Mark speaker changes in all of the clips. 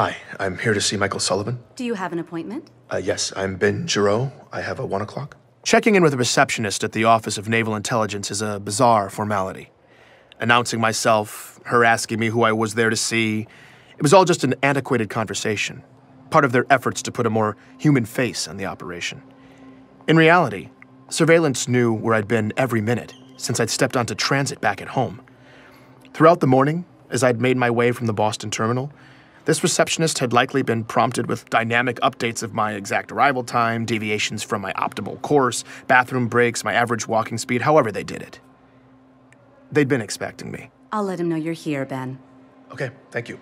Speaker 1: Hi, I'm here to see Michael Sullivan.
Speaker 2: Do you have an appointment?
Speaker 1: Uh, yes, I'm Ben Giraud. I have a one o'clock.
Speaker 3: Checking in with a receptionist at the Office of Naval Intelligence is a bizarre formality. Announcing myself, her asking me who I was there to see, it was all just an antiquated conversation, part of their efforts to put a more human face on the operation. In reality, surveillance knew where I'd been every minute since I'd stepped onto transit back at home. Throughout the morning, as I'd made my way from the Boston terminal, this receptionist had likely been prompted with dynamic updates of my exact arrival time, deviations from my optimal course, bathroom breaks, my average walking speed, however they did it. They'd been expecting me.
Speaker 2: I'll let him know you're here, Ben.
Speaker 1: Okay, thank you.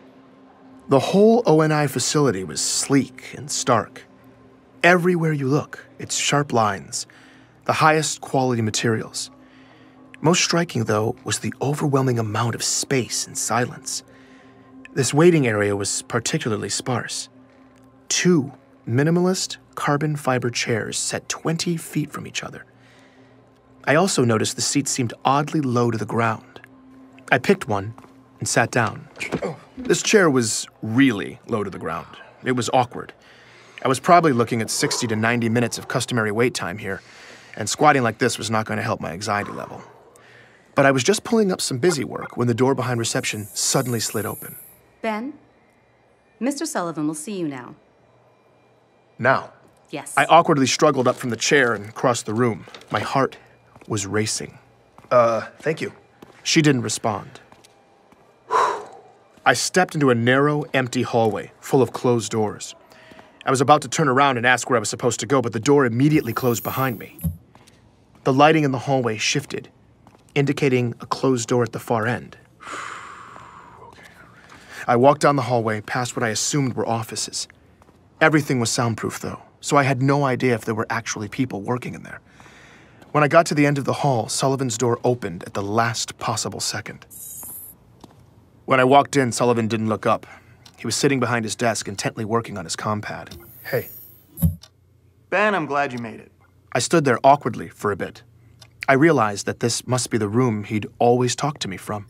Speaker 3: The whole ONI facility was sleek and stark. Everywhere you look, it's sharp lines, the highest quality materials. Most striking, though, was the overwhelming amount of space and silence. This waiting area was particularly sparse. Two minimalist carbon fiber chairs set 20 feet from each other. I also noticed the seats seemed oddly low to the ground. I picked one and sat down. This chair was really low to the ground. It was awkward. I was probably looking at 60 to 90 minutes of customary wait time here, and squatting like this was not going to help my anxiety level. But I was just pulling up some busy work when the door behind reception suddenly slid open.
Speaker 2: Ben? Mr. Sullivan will see you now.
Speaker 1: Now,
Speaker 2: Yes.
Speaker 3: I awkwardly struggled up from the chair and crossed the room. My heart was racing.
Speaker 1: uh, thank you.
Speaker 3: She didn't respond. I stepped into a narrow, empty hallway full of closed doors. I was about to turn around and ask where I was supposed to go, but the door immediately closed behind me. The lighting in the hallway shifted, indicating a closed door at the far end. I walked down the hallway past what I assumed were offices. Everything was soundproof, though, so I had no idea if there were actually people working in there. When I got to the end of the hall, Sullivan's door opened at the last possible second. When I walked in, Sullivan didn't look up. He was sitting behind his desk, intently working on his compad.
Speaker 1: Hey,
Speaker 4: Ben, I'm glad you made it.
Speaker 3: I stood there awkwardly for a bit. I realized that this must be the room he'd always talked to me from.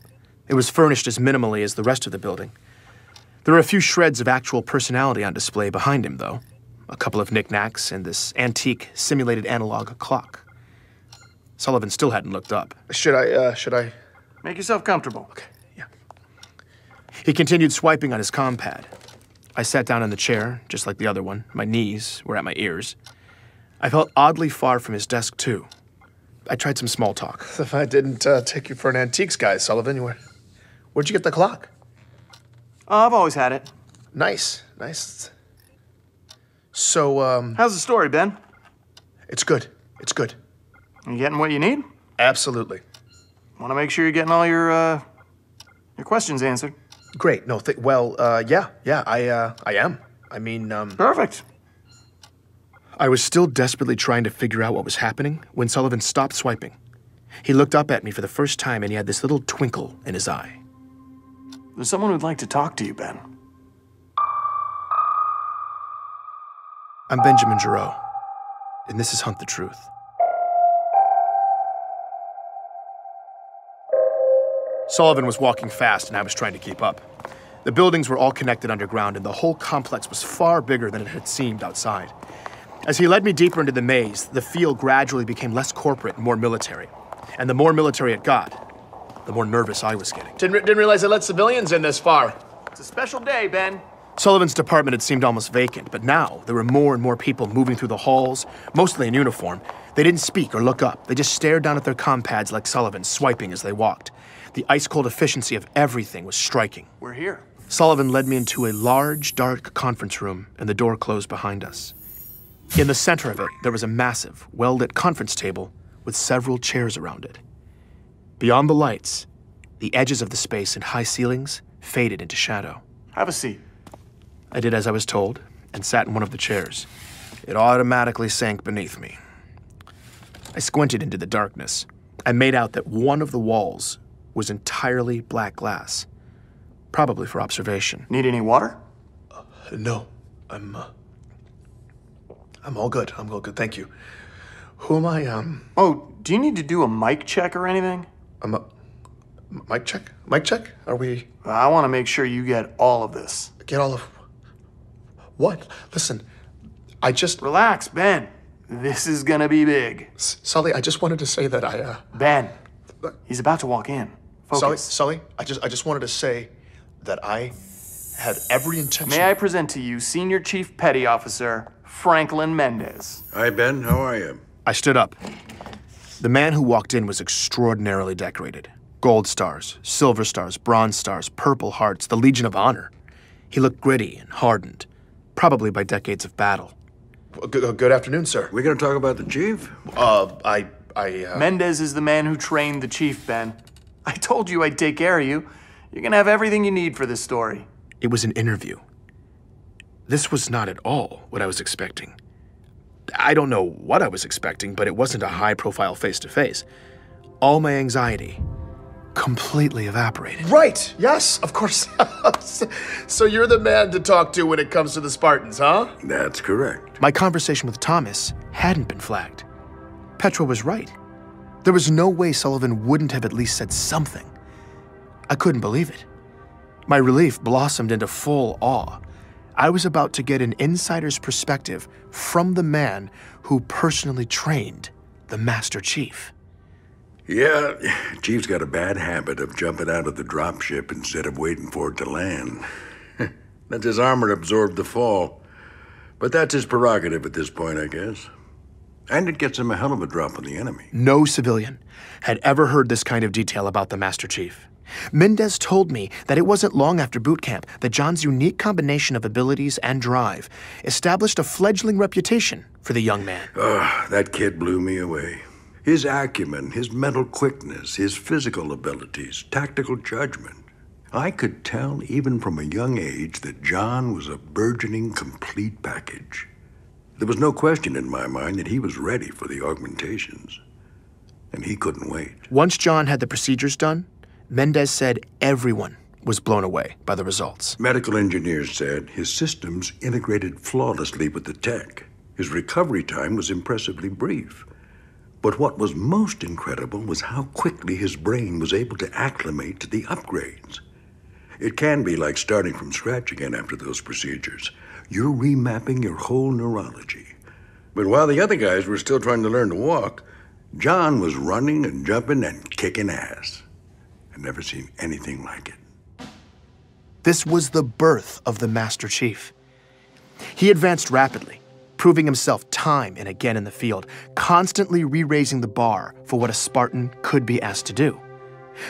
Speaker 3: It was furnished as minimally as the rest of the building. There are a few shreds of actual personality on display behind him, though a couple of knickknacks and this antique simulated analog clock. Sullivan still hadn't looked up.
Speaker 1: should I, uh, should I?
Speaker 4: Make yourself comfortable.
Speaker 1: Okay, yeah.
Speaker 3: He continued swiping on his compad. I sat down in the chair, just like the other one. My knees were at my ears. I felt oddly far from his desk, too. I tried some small talk.
Speaker 1: If I didn't uh, take you for an antiques guy, Sullivan, where, where'd you get the clock?
Speaker 4: Oh, I've always had it.
Speaker 1: Nice, nice. So, um,
Speaker 4: How's the story, Ben?
Speaker 1: it's good. It's good.
Speaker 4: You getting what you need?
Speaker 1: Absolutely.
Speaker 4: Want to make sure you're getting all your uh, your questions answered.
Speaker 1: Great. No, th- well, uh, yeah, yeah, I, uh, I am. I mean, um,
Speaker 4: Perfect.
Speaker 3: I was still desperately trying to figure out what was happening when Sullivan stopped swiping. He looked up at me for the first time and he had this little twinkle in his eye.
Speaker 4: There's someone who'd like to talk to you, Ben.
Speaker 3: I'm Benjamin Giraud, and this is Hunt the Truth. Sullivan was walking fast, and I was trying to keep up. The buildings were all connected underground, and the whole complex was far bigger than it had seemed outside. As he led me deeper into the maze, the feel gradually became less corporate and more military. And the more military it got, the more nervous I was getting.
Speaker 1: didn't, re- didn't realize they let civilians in this far.
Speaker 4: It's a special day, Ben.
Speaker 3: Sullivan's department had seemed almost vacant, but now there were more and more people moving through the halls, mostly in uniform. They didn't speak or look up. They just stared down at their compads like Sullivan, swiping as they walked. The ice cold efficiency of everything was striking.
Speaker 4: We're here.
Speaker 3: Sullivan led me into a large, dark conference room, and the door closed behind us. In the center of it, there was a massive, well lit conference table with several chairs around it. Beyond the lights, the edges of the space and high ceilings faded into shadow.
Speaker 4: Have a seat.
Speaker 3: I did as I was told and sat in one of the chairs. It automatically sank beneath me. I squinted into the darkness. I made out that one of the walls was entirely black glass, probably for observation.
Speaker 4: Need any water?
Speaker 1: No, I'm, uh, I'm all good. I'm all good. Thank you. Who am I? Um,
Speaker 4: Oh, do you need to do a mic check or anything?
Speaker 1: I'm a mic check. Mic check. Are we
Speaker 4: I want to make sure you get all of this.
Speaker 1: get all of? What? Listen, I just.
Speaker 4: Relax, Ben. This is gonna be big.
Speaker 1: S- Sully, I just wanted to say that I, uh.
Speaker 4: Ben, he's about to walk in.
Speaker 1: Sully,
Speaker 4: Focus.
Speaker 1: Sully, I just, I just wanted to say that I had every intention.
Speaker 4: May I present to you Senior Chief Petty Officer Franklin Mendez.
Speaker 5: Hi, Ben. How are you?
Speaker 3: I stood up. The man who walked in was extraordinarily decorated gold stars, silver stars, bronze stars, purple hearts, the Legion of Honor. He looked gritty and hardened, probably by decades of battle.
Speaker 1: Good, good afternoon, sir.
Speaker 5: We're gonna talk about the chief?
Speaker 1: Uh, I, I, uh.
Speaker 4: Mendez is the man who trained the chief, Ben. I told you I'd take care of you. You're gonna have everything you need for this story.
Speaker 3: It was an interview. This was not at all what I was expecting. I don't know what I was expecting, but it wasn't a high profile face to face. All my anxiety completely evaporated.
Speaker 1: Right, yes, of course. so you're the man to talk to when it comes to the Spartans, huh?
Speaker 5: That's correct.
Speaker 3: My conversation with Thomas hadn't been flagged. Petra was right. There was no way Sullivan wouldn't have at least said something. I couldn't believe it. My relief blossomed into full awe. I was about to get an insider's perspective from the man who personally trained the Master Chief.
Speaker 5: Yeah, Chief's got a bad habit of jumping out of the dropship instead of waiting for it to land. That's his armor absorbed the fall. But that's his prerogative at this point, I guess. And it gets him a hell of a drop on the enemy.
Speaker 3: No civilian had ever heard this kind of detail about the Master Chief. Mendez told me that it wasn't long after boot camp that John's unique combination of abilities and drive established a fledgling reputation for the young man.
Speaker 5: Ah, that kid blew me away. His acumen, his mental quickness, his physical abilities, tactical judgment. I could tell even from a young age that John was a burgeoning complete package. There was no question in my mind that he was ready for the augmentations. And he couldn't wait.
Speaker 3: Once John had the procedures done, Mendez said everyone was blown away by the results.
Speaker 5: Medical engineers said his systems integrated flawlessly with the tech. His recovery time was impressively brief. But what was most incredible was how quickly his brain was able to acclimate to the upgrades. It can be like starting from scratch again after those procedures. You're remapping your whole neurology. But while the other guys were still trying to learn to walk, John was running and jumping and kicking ass. I'd never seen anything like it.
Speaker 3: This was the birth of the Master Chief. He advanced rapidly, proving himself time and again in the field, constantly re raising the bar for what a Spartan could be asked to do.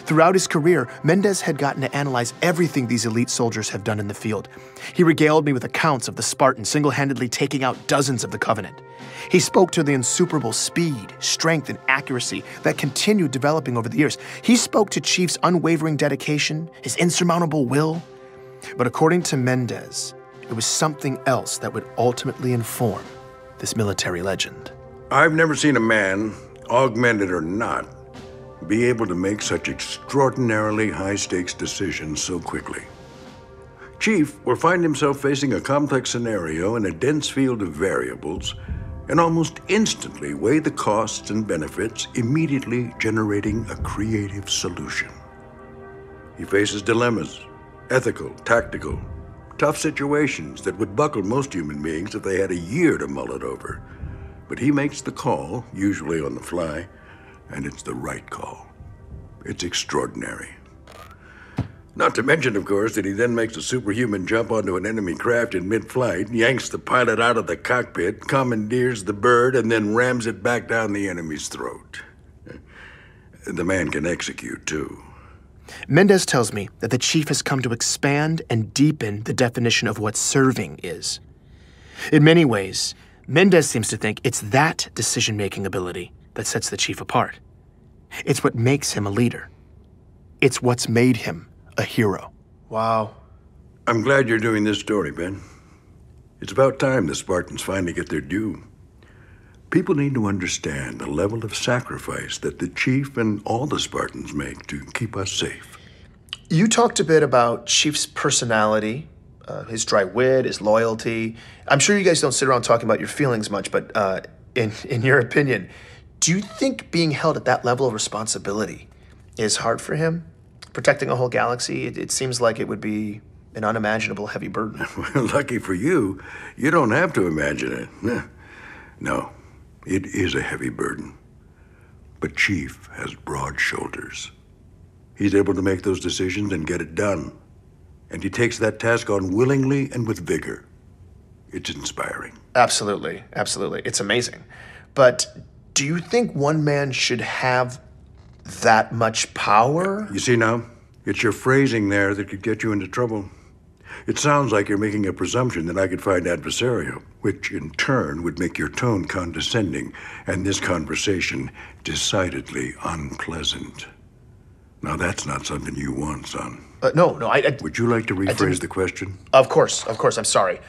Speaker 3: Throughout his career, Mendez had gotten to analyze everything these elite soldiers have done in the field. He regaled me with accounts of the Spartan single handedly taking out dozens of the Covenant. He spoke to the insuperable speed, strength, and accuracy that continued developing over the years. He spoke to Chief's unwavering dedication, his insurmountable will. But according to Mendez, it was something else that would ultimately inform this military legend.
Speaker 5: I've never seen a man, augmented or not, be able to make such extraordinarily high stakes decisions so quickly. Chief will find himself facing a complex scenario in a dense field of variables and almost instantly weigh the costs and benefits, immediately generating a creative solution. He faces dilemmas, ethical, tactical, tough situations that would buckle most human beings if they had a year to mull it over. But he makes the call, usually on the fly, and it's the right call. It's extraordinary. Not to mention, of course, that he then makes a superhuman jump onto an enemy craft in mid flight, yanks the pilot out of the cockpit, commandeers the bird, and then rams it back down the enemy's throat. The man can execute, too.
Speaker 3: Mendez tells me that the chief has come to expand and deepen the definition of what serving is. In many ways, Mendez seems to think it's that decision making ability that sets the chief apart. It's what makes him a leader. It's what's made him a hero.
Speaker 1: Wow.
Speaker 5: I'm glad you're doing this story, Ben. It's about time the Spartans finally get their due. People need to understand the level of sacrifice that the chief and all the Spartans make to keep us safe.
Speaker 1: You talked a bit about Chief's personality, uh, his dry wit, his loyalty. I'm sure you guys don't sit around talking about your feelings much, but uh, in in your opinion, do you think being held at that level of responsibility is hard for him? Protecting a whole galaxy, it, it seems like it would be an unimaginable heavy burden.
Speaker 5: Lucky for you, you don't have to imagine it. No, it is a heavy burden. But Chief has broad shoulders. He's able to make those decisions and get it done. And he takes that task on willingly and with vigor. It's inspiring.
Speaker 1: Absolutely, absolutely. It's amazing. But do you think one man should have that much power?
Speaker 5: You see now, it's your phrasing there that could get you into trouble. It sounds like you're making a presumption that I could find adversarial, which in turn would make your tone condescending and this conversation decidedly unpleasant. Now, that's not something you want, son.
Speaker 1: Uh, no, no, I, I.
Speaker 5: Would you like to rephrase the question?
Speaker 1: Of course, of course, I'm sorry.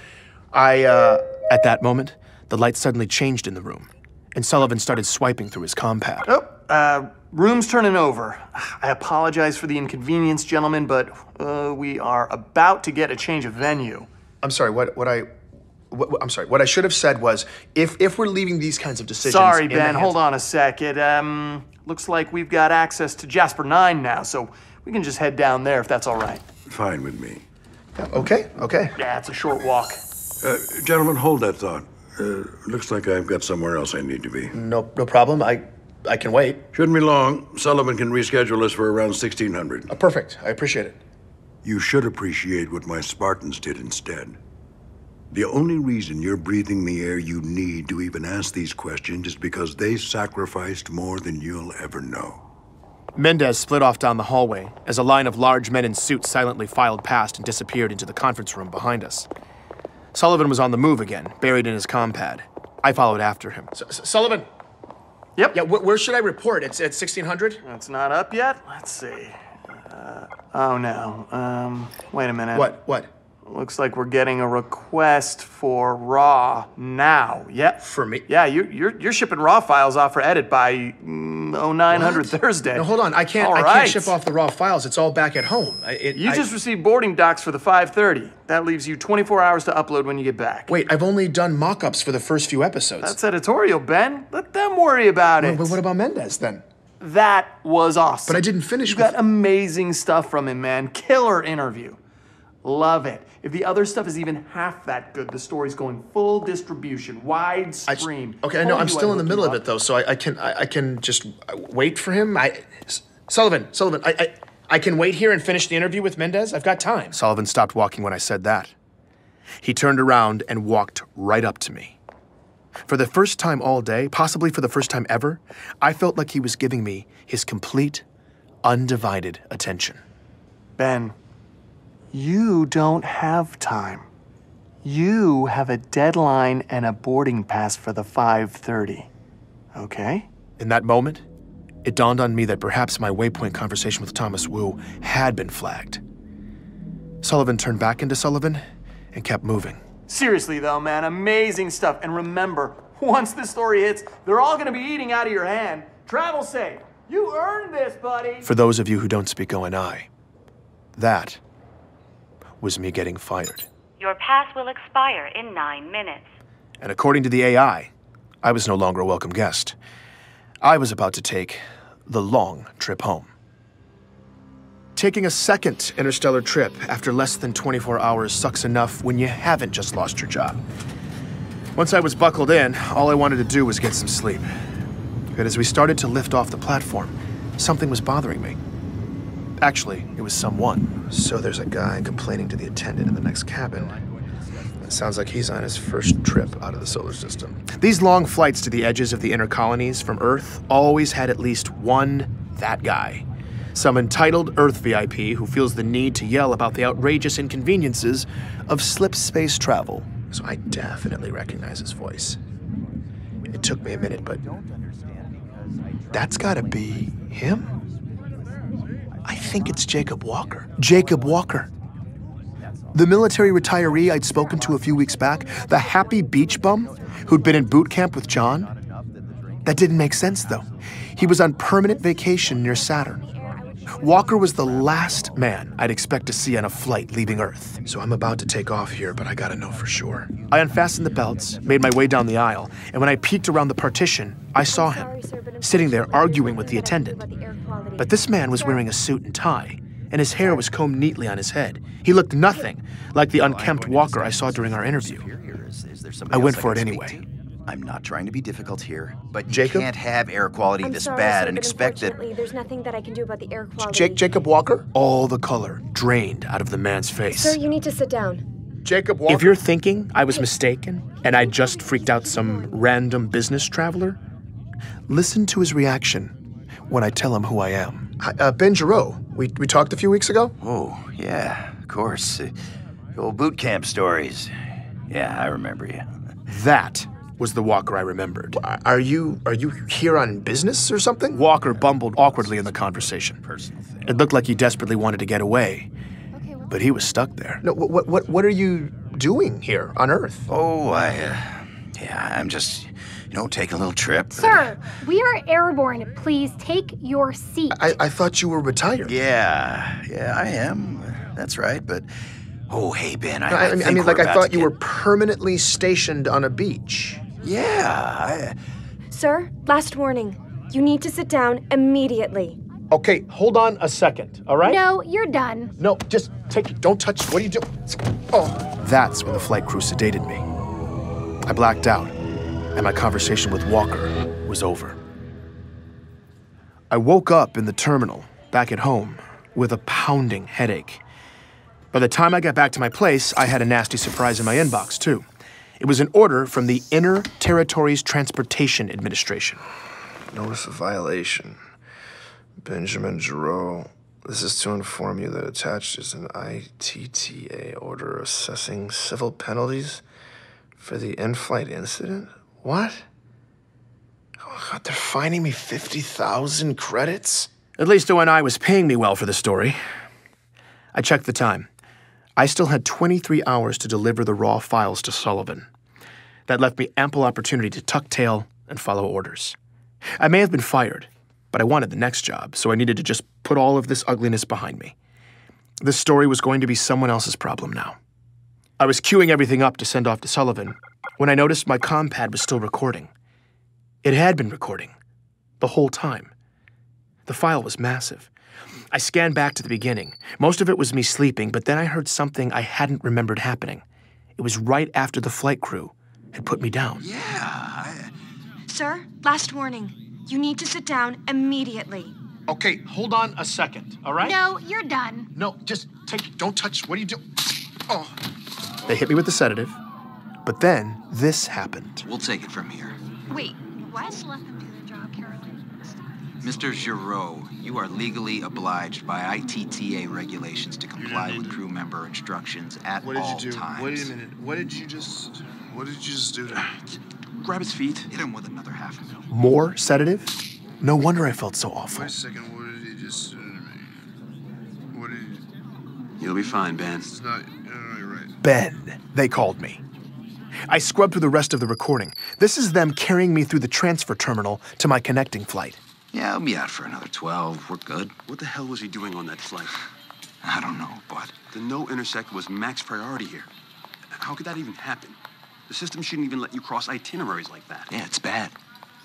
Speaker 1: I, uh.
Speaker 3: At that moment, the light suddenly changed in the room, and Sullivan started swiping through his compad.
Speaker 4: Oh, uh, room's turning over. I apologize for the inconvenience, gentlemen, but uh, we are about to get a change of venue.
Speaker 1: I'm sorry, what, what I. What, what- I'm sorry. What I should have said was, if if we're leaving these kinds of decisions.
Speaker 4: Sorry, Ben.
Speaker 1: hands-
Speaker 4: Hold on a sec. It um looks like we've got access to Jasper Nine now, so we can just head down there if that's all right.
Speaker 5: Fine with me.
Speaker 1: Okay, okay.
Speaker 4: Yeah, it's a short walk.
Speaker 5: Uh, gentlemen, hold that thought. Uh, looks like I've got somewhere else I need to be.
Speaker 1: No, no problem. I, I can wait.
Speaker 5: Shouldn't be long. Sullivan can reschedule us for around 1600.
Speaker 1: Uh, perfect. I appreciate it.
Speaker 5: You should appreciate what my Spartans did instead. The only reason you're breathing the air you need to even ask these questions is because they sacrificed more than you'll ever know.
Speaker 3: Mendez split off down the hallway as a line of large men in suits silently filed past and disappeared into the conference room behind us. Sullivan was on the move again, buried in his compad. I followed after him.
Speaker 1: S- S- Sullivan.
Speaker 4: Yep.
Speaker 1: Yeah, wh- where should I report? It's at 1600.
Speaker 4: It's not up yet. Let's see. Uh, oh no. Um, wait a minute.
Speaker 1: What? What?
Speaker 4: Looks like we're getting a request for raw now. Yep.
Speaker 1: For me?
Speaker 4: Yeah, you, you're you're shipping raw files off for edit by mm, 0900
Speaker 1: What?
Speaker 4: Thursday.
Speaker 1: No, hold on. I can't.
Speaker 4: All
Speaker 1: I
Speaker 4: right.
Speaker 1: can't ship off the raw files. It's all back at home. I- It,
Speaker 4: You
Speaker 1: I-
Speaker 4: just received boarding docs for the 5:30. That leaves you 24 hours to upload when you get back.
Speaker 1: wait. I've only done mock-ups for the first few episodes.
Speaker 4: That's editorial, Ben. Let them worry about it.
Speaker 1: But what about Mendez then?
Speaker 4: That was awesome.
Speaker 1: But I didn't finish
Speaker 4: You
Speaker 1: with-
Speaker 4: got amazing stuff from him, man. Killer interview. Love it. If the other stuff is even half that good, the story's going full distribution, wide
Speaker 1: I-
Speaker 4: stream.
Speaker 1: okay, I know. I'm still
Speaker 4: I'd
Speaker 1: in the middle of it though, so I, I can I, I can just wait for him. I, S- Sullivan, Sullivan, I, I I can wait here and finish the interview with Mendez. I've got time.
Speaker 3: Sullivan stopped walking when I said that. He turned around and walked right up to me. For the first time all day, possibly for the first time ever, I felt like he was giving me his complete, undivided attention.
Speaker 4: Ben, you don't have time. You have a deadline and a boarding pass for the 5:30. Okay?
Speaker 3: In that moment, it dawned on me that perhaps my waypoint conversation with Thomas Wu had been flagged. Sullivan turned back into Sullivan and kept moving.
Speaker 4: Seriously though, man, amazing stuff. And remember, once this story hits, they're all gonna be eating out of your hand. Travel safe. You earned this, buddy.
Speaker 3: For those of you who don't speak ONI, that was me getting fired.
Speaker 6: Your pass will expire in nine minutes.
Speaker 3: And according to the AI, I was no longer a welcome guest. I was about to take the long trip home. Taking a second interstellar trip after less than 24 hours sucks enough when you haven't just lost your job. Once I was buckled in, all I wanted to do was get some sleep. But as we started to lift off the platform, something was bothering me. Actually, it was someone.
Speaker 1: So there's a guy complaining to the attendant in the next cabin. It sounds like he's on his first trip out of the solar system.
Speaker 3: These long flights to the edges of the inner colonies from Earth always had at least one that guy. Some entitled Earth VIP who feels the need to yell about the outrageous inconveniences of slip space travel.
Speaker 1: So I definitely recognize his voice. It took me a minute, but that's gotta be him. I think it's Jacob Walker.
Speaker 3: Jacob Walker. The military retiree I'd spoken to a few weeks back, the happy beach bum who'd been in boot camp with John. That didn't make sense, though. He was on permanent vacation near Saturn. Walker was the last man I'd expect to see on a flight leaving Earth.
Speaker 1: So I'm about to take off here, but I gotta know for sure.
Speaker 3: I unfastened the belts, made my way down the aisle, and when I peeked around the partition, I saw him, sitting there arguing with the attendant. But this man was wearing a suit and tie, and his hair was combed neatly on his head. He looked nothing like the unkempt Walker I saw during our interview.
Speaker 7: Is, is there
Speaker 3: I went for it anyway.
Speaker 7: To? I'm not trying to be difficult here, but you
Speaker 1: Jacob?
Speaker 7: can't have air quality
Speaker 8: I'm
Speaker 7: this
Speaker 8: sorry,
Speaker 7: bad
Speaker 8: sir,
Speaker 7: and expect that.
Speaker 8: unfortunately, There's nothing that I can do about the air quality.
Speaker 1: Jake, Jacob Walker?
Speaker 3: All the color drained out of the man's face.
Speaker 8: Sir, you need to sit down.
Speaker 1: Jacob Walker?
Speaker 3: If you're thinking I was mistaken and I just freaked out some random business traveler, listen to his reaction when I tell him who I am.
Speaker 1: Hi, uh, Ben Giraud. We, we talked a few weeks ago?
Speaker 7: Oh, yeah, of course. Uh, old boot camp stories. Yeah, I remember you.
Speaker 3: That was the Walker I remembered.
Speaker 1: Are you are you here on business or something?
Speaker 3: Walker bumbled awkwardly in the conversation.
Speaker 7: Personal thing.
Speaker 3: It looked like he desperately wanted to get away, but he was stuck there.
Speaker 1: No, what what what are you doing here on Earth?
Speaker 7: Oh, I, uh, yeah, I'm just, you know, taking a little trip.
Speaker 9: Sir, we are airborne. Please take your seat.
Speaker 1: I, I thought you were retired.
Speaker 7: Yeah, yeah, I am. That's right, but. Oh, hey, Ben, I,
Speaker 1: I, I mean, I mean,
Speaker 7: we're
Speaker 1: like I thought
Speaker 7: to
Speaker 1: you were permanently stationed on a beach.
Speaker 7: Yeah,
Speaker 8: Sir, last warning. You need to sit down immediately.
Speaker 3: Okay, hold on a second, all right?
Speaker 9: No, you're done.
Speaker 3: No, just take it. Don't touch. What are you doing? Oh. That's when the flight crew sedated me. I blacked out, and my conversation with Walker was over. I woke up in the terminal, back at home, with a pounding headache. By the time I got back to my place, I had a nasty surprise in my inbox, too. It was an order from the Inner Territories Transportation Administration.
Speaker 1: Notice of violation. Benjamin Giraud. This is to inform you that attached is an ITTA order assessing civil penalties for the in flight incident. What? Oh, God, they're fining me 50,000 credits?
Speaker 3: At least ONI was paying me well for the story. I checked the time. I still had 23 hours to deliver the raw files to Sullivan. That left me ample opportunity to tuck tail and follow orders. I may have been fired, but I wanted the next job, so I needed to just put all of this ugliness behind me. This story was going to be someone else's problem now. I was queuing everything up to send off to Sullivan when I noticed my compad was still recording. It had been recording the whole time. The file was massive. I scanned back to the beginning. Most of it was me sleeping, but then I heard something I hadn't remembered happening. It was right after the flight crew had put me down.
Speaker 7: yeah. I,
Speaker 8: Sir, last warning. You need to sit down immediately.
Speaker 3: Okay, hold on a second, all right?
Speaker 9: No, you're done.
Speaker 3: No, just take. Don't touch. What are you doing? Oh. They hit me with the sedative, but then this happened.
Speaker 10: We'll take it from here.
Speaker 9: Wait, what? Just let
Speaker 10: Mr. Giraud, you are legally obliged by ITTA regulations to comply with crew member instructions at
Speaker 11: What did
Speaker 10: all
Speaker 11: you do?
Speaker 10: times.
Speaker 11: Wait a minute. What did you just? What did you just do? To
Speaker 10: Grab his feet. Hit him with another half a mil.
Speaker 3: More sedative? No wonder I felt so awful.
Speaker 11: Wait a second. What did he just do to me? What did he?
Speaker 10: You'll be fine, Ben.
Speaker 11: It's not. No, no, you're right.
Speaker 3: Ben, they called me. I scrubbed through the rest of the recording. This is them carrying me through the transfer terminal to my connecting flight.
Speaker 10: Yeah, I'll be out for another 12. We're good.
Speaker 12: What the hell was he doing on that flight?
Speaker 10: I don't know, but
Speaker 12: The no intersect was max priority here. How could that even happen? The system shouldn't even let you cross itineraries like that.
Speaker 10: yeah, it's bad.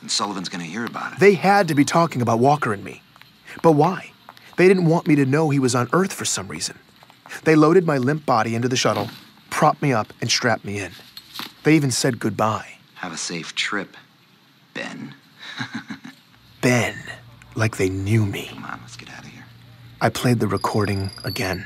Speaker 10: And Sullivan's gonna hear about it.
Speaker 3: They had to be talking about Walker and me. But why? They didn't want me to know he was on Earth for some reason. They loaded my limp body into the shuttle, propped me up, and strapped me in. They even said goodbye.
Speaker 10: Have a safe trip, Ben.
Speaker 3: Ben, like they knew me.
Speaker 10: Come on, let's get out of here.
Speaker 3: I played the recording again.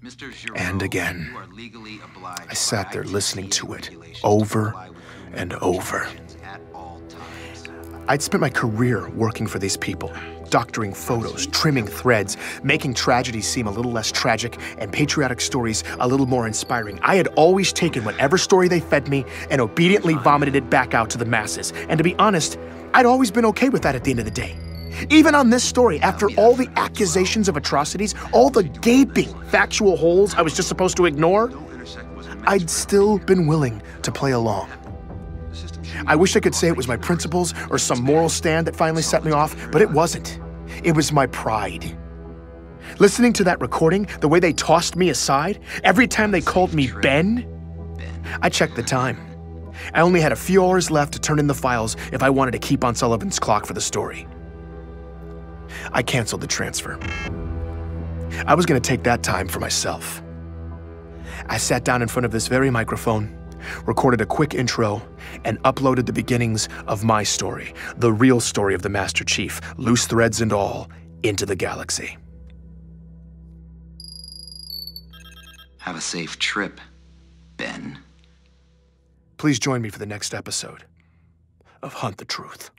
Speaker 10: Mr. Giraud,
Speaker 3: And again.
Speaker 10: you are legally obliged
Speaker 3: I sat there listening to it over
Speaker 10: comply with crew
Speaker 3: and over.
Speaker 10: instructions At all times.
Speaker 3: I'd spent my career working for these people, doctoring photos, trimming threads, making tragedies seem a little less tragic and patriotic stories a little more inspiring. I had always taken whatever story they fed me and obediently vomited it back out to the masses. And to be honest, I'd always been okay with that at the end of the day. Even on this story, after all the accusations of atrocities, all the gaping factual holes I was just supposed to ignore, I'd still been willing to play along. I wish I could say it was my principles or some moral stand that finally set me off, but it wasn't. It was my pride. Listening to that recording, the way they tossed me aside, every time they called me Ben, I checked the time. I only had a few hours left to turn in the files if I wanted to keep on Sullivan's clock for the story. I canceled the transfer. I was going to take that time for myself. I sat down in front of this very microphone, recorded a quick intro, and uploaded the beginnings of my story, the real story of the Master Chief, loose threads and all, into the galaxy.
Speaker 10: Have a safe trip, Ben.
Speaker 3: Please join me for the next episode of Hunt the Truth.